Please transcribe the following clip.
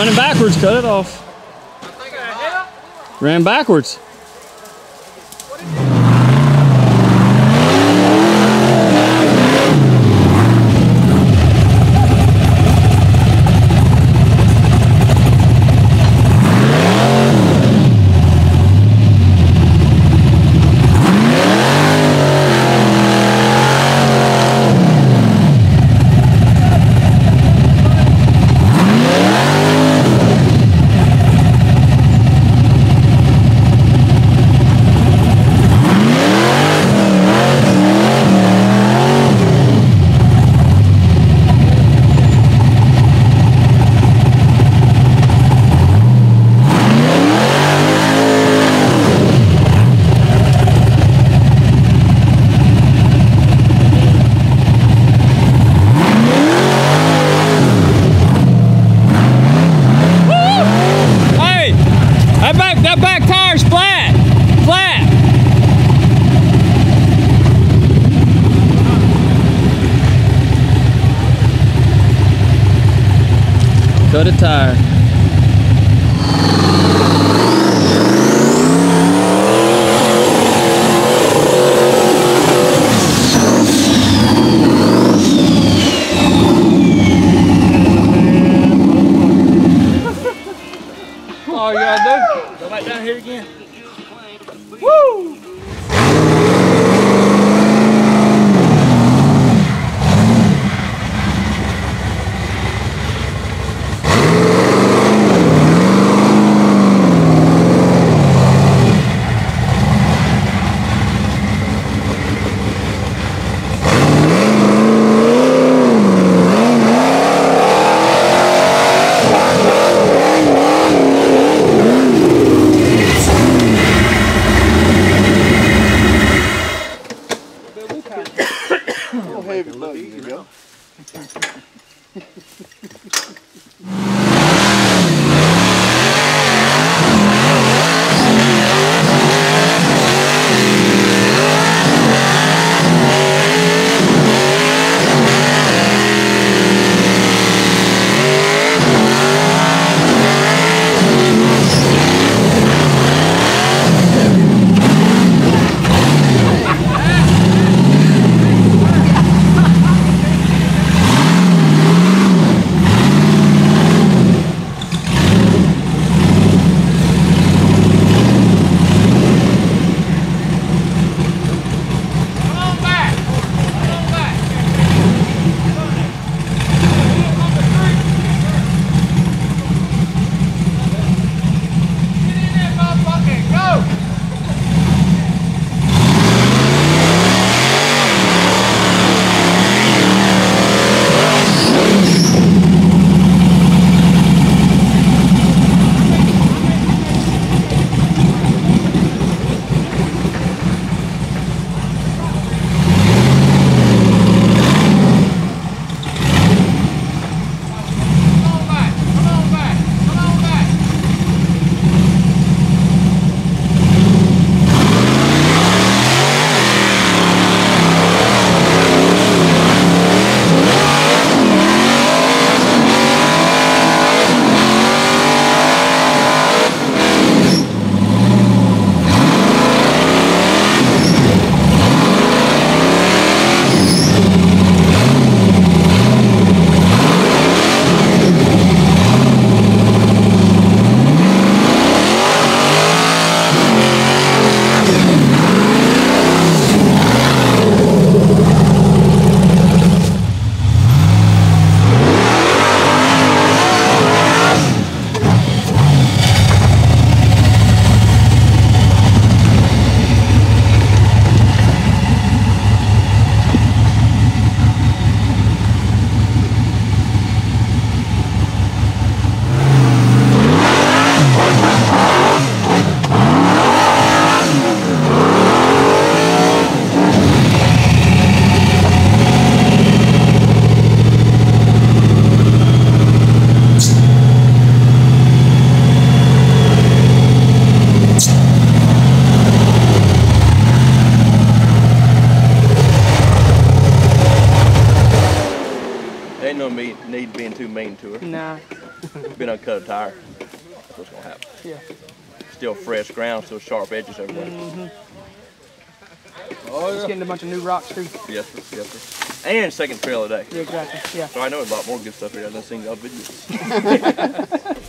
running backwards, cut it off. Ran backwards. Go to tire. oh, heavy bug, you know. Nah. Been uncut a tire. That's what's gonna happen. Yeah. Still fresh ground, still sharp edges everywhere. Mm-hmm. Oh yeah. Just getting a bunch of new rocks too. Yes sir, yes sir. And second trail today. Yeah, exactly. Yeah. So I know a lot more good stuff here. I've seen y'all videos.